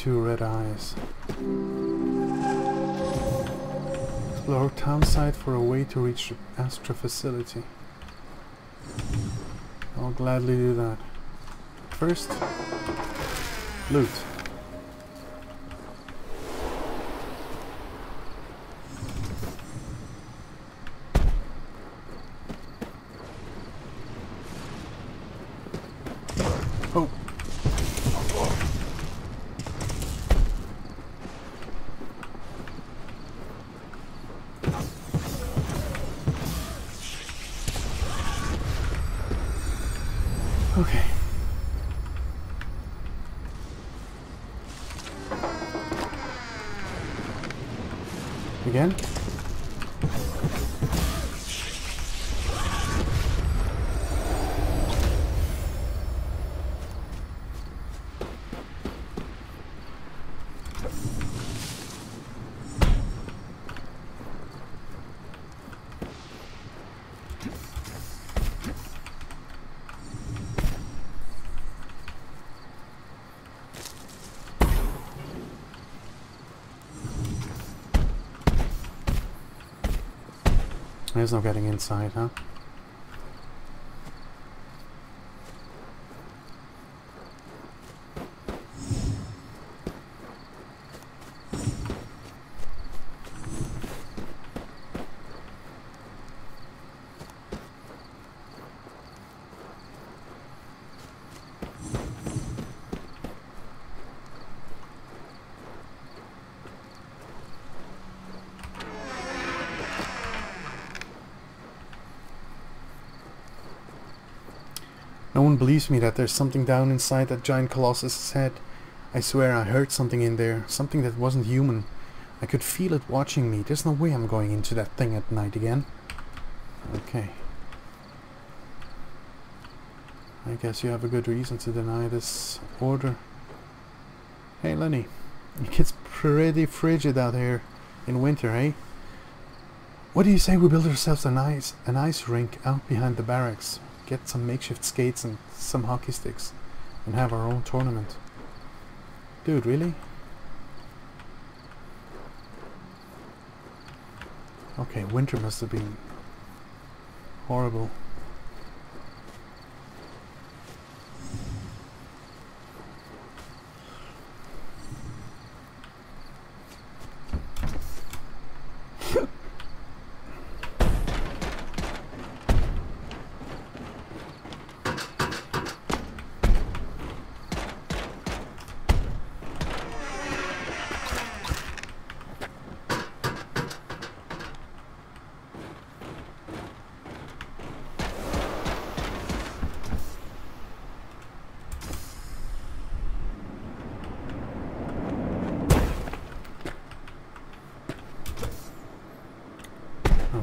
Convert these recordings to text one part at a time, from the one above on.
two red eyes. Explore town site for a way to reach the Astra facility. I'll gladly do that. First, loot. Oh. Okay. Again? There's no getting inside, huh? No one believes me that there's something down inside that giant colossus's head. I swear I heard something in there, something that wasn't human. I could feel it watching me. There's no way I'm going into that thing at night again. Okay. I guess you have a good reason to deny this order. Hey Lenny, it gets pretty frigid out here in winter, eh? What do you say we build ourselves an ice, an ice rink out behind the barracks? Get some makeshift skates and some hockey sticks and have our own tournament. Dude, really? Okay, winter must have been horrible.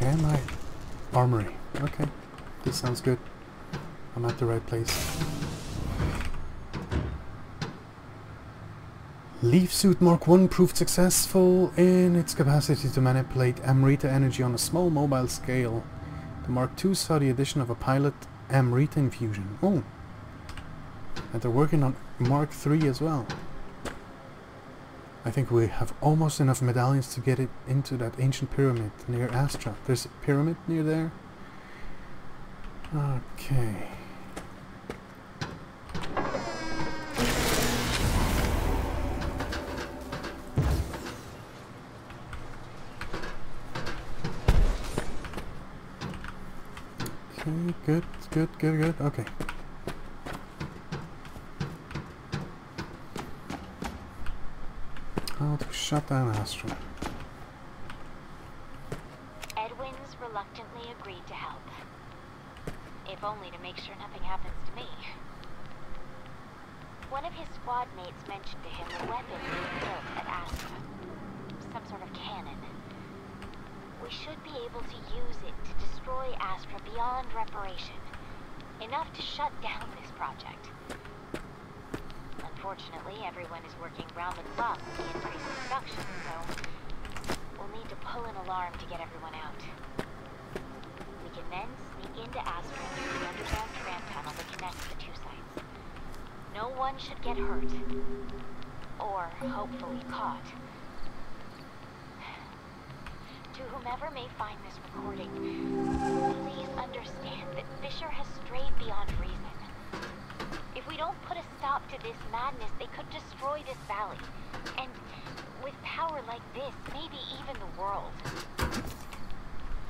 Okay, my armory. Okay, this sounds good. I'm at the right place. Leaf Suit Mark 1 proved successful in its capacity to manipulate Amrita energy on a small mobile scale. The Mark II saw the addition of a pilot Amrita infusion. Oh! And they're working on Mark III as well. I think we have almost enough medallions to get it into that ancient pyramid near Astra. There's a pyramid near there. Okay. Okay, good, good, good, good. Okay. How to shut down Astra. Edwin's reluctantly agreed to help. If only to make sure nothing happens to me. One of his squad mates mentioned to him a weapon being built at Astra. Some sort of cannon. We should be able to use it to destroy Astra beyond reparation. Enough to shut down this project. Unfortunately, everyone is working round the clock with the increase in production, so we'll need to pull an alarm to get everyone out. We can then sneak into Astra through the underground tram tunnel that connects the two sites. No one should get hurt. Or, hopefully, caught. To whomever may find this recording, please understand that Fisher has strayed beyond reason. We don't put a stop to this madness, they could destroy this valley. And with power like this, maybe even the world.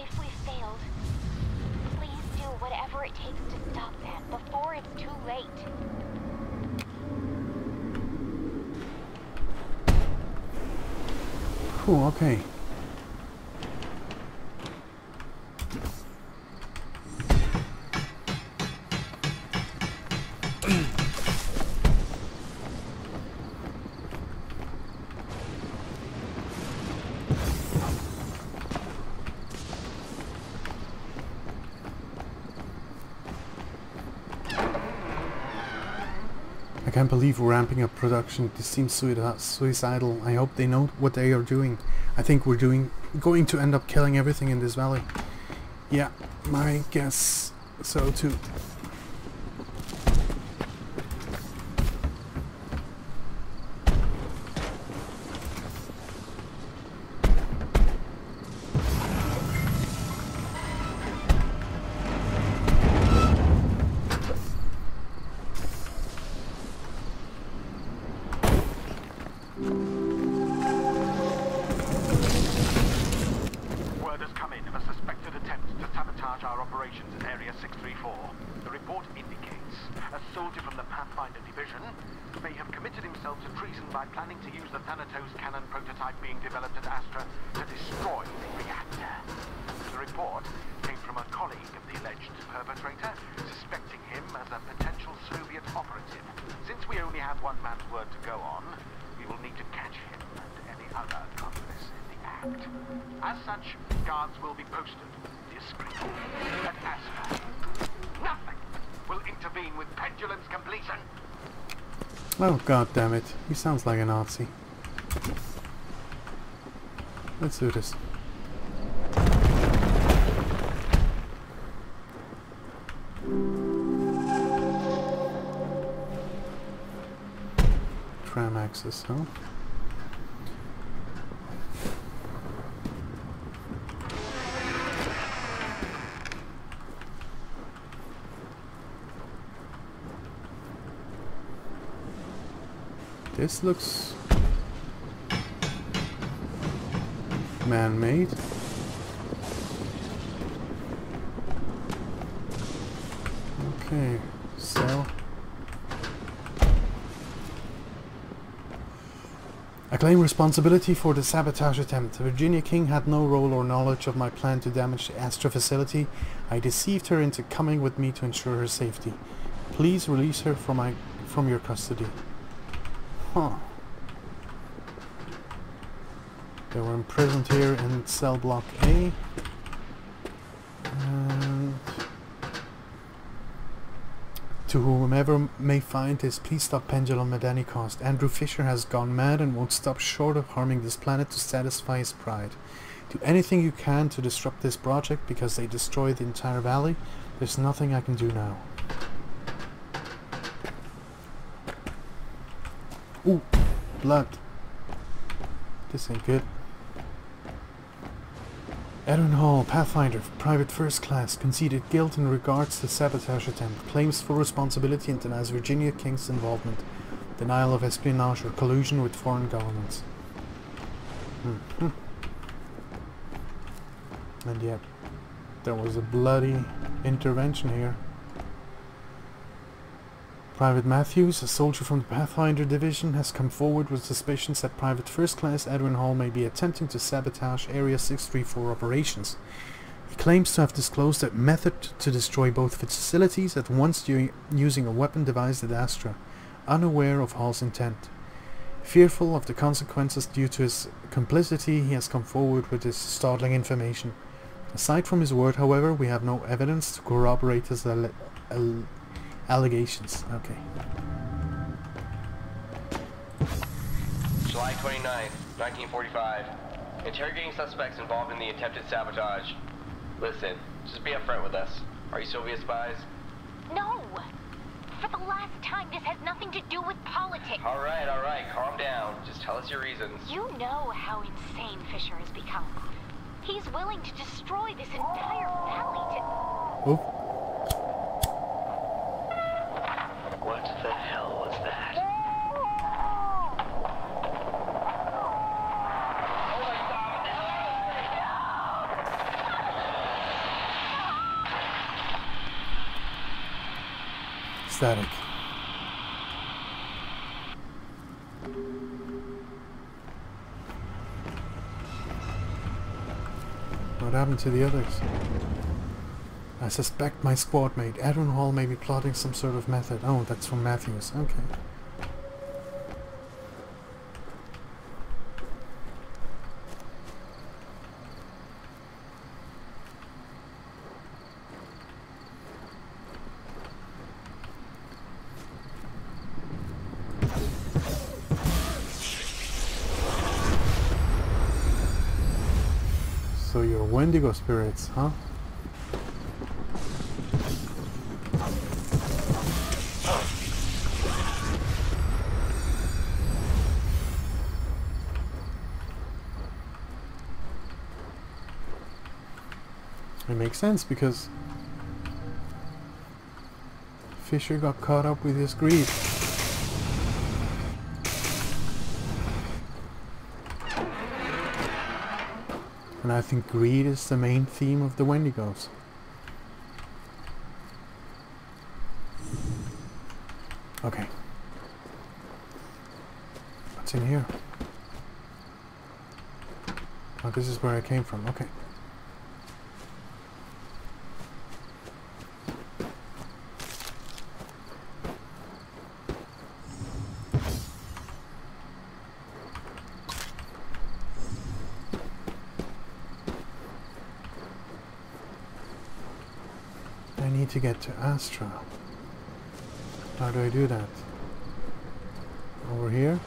If we failed, please do whatever it takes to stop them before it's too late. Cool, okay. I believe we're ramping up production. This seems uh, suicidal. I hope they know what they are doing. I think we're doing going to end up killing everything in this valley. Yeah, my guess so too. May have committed himself to treason by planning to use the Thanatos cannon prototype being developed at Astra to destroy the reactor. The report came from a colleague of the alleged perpetrator, suspecting him as a potential Soviet operative. Since we only have one man's word to go on, we will need to catch him and any other accomplice in the act. As such, guards will be posted discreetly at Astra. Nothing will intervene with Pendulum's completion. Oh god damn it. He sounds like a Nazi. Let's do this. Tram access, huh? This looks man-made. Okay, so I claim responsibility for the sabotage attempt. Virginia King had no role or knowledge of my plan to damage the Astra facility. I deceived her into coming with me to ensure her safety. Please release her from my from your custody. Huh. They were imprisoned here in cell block A. And to whomever may find this, please stop Pendulum at any cost. Andrew Fisher has gone mad and won't stop short of harming this planet to satisfy his pride. Do anything you can to disrupt this project because they destroyed the entire valley. There's nothing I can do now. Ooh, blood. This ain't good. Edwin Hall, Pathfinder, Private First Class, conceded guilt in regards to sabotage attempt, claims full responsibility and denies Virginia King's involvement, denial of espionage or collusion with foreign governments. Hmm. And yet, there was a bloody intervention here. Private Matthews, a soldier from the Pathfinder Division, has come forward with suspicions that Private First Class Edwin Hall may be attempting to sabotage Area 634 operations. He claims to have disclosed a method to destroy both facilities at once using a weapon devised at Astra, unaware of Hall's intent. Fearful of the consequences due to his complicity, he has come forward with this startling information. Aside from his word, however, we have no evidence to corroborate his alle- al- allegations. Okay. July 29, 1945. Interrogating suspects involved in the attempted sabotage. Listen, just be upfront with us. Are you Soviet spies? No! For the last time, this has nothing to do with politics. Alright, alright, calm down. Just tell us your reasons. You know how insane Fisher has become. He's willing to destroy this entire valley to... Oh, What the hell was that? static. What happened to the others? I suspect my squad mate, Edwin Hall, may be plotting some sort of method. Oh, that's from Matthews. Okay. So you're Wendigo spirits, huh? Makes sense because Fisher got caught up with his greed. And I think greed is the main theme of the Wendigos. Okay. What's in here? Oh, this is where I came from. Okay. I to get to Astra. How do I do that? Over here?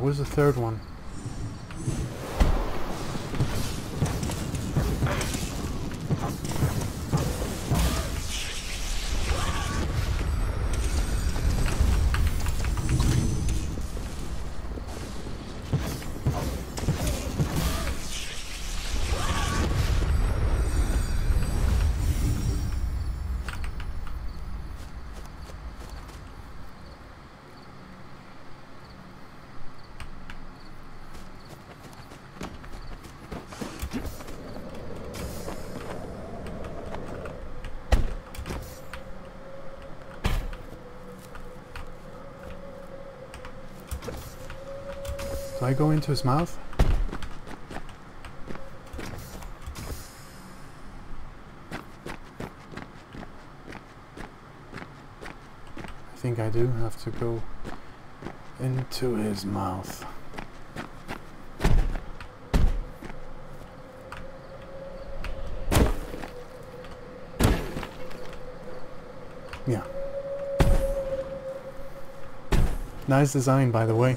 There the third one. Do I go into his mouth? I think I do have to go into his mouth. Yeah. Nice design, by the way.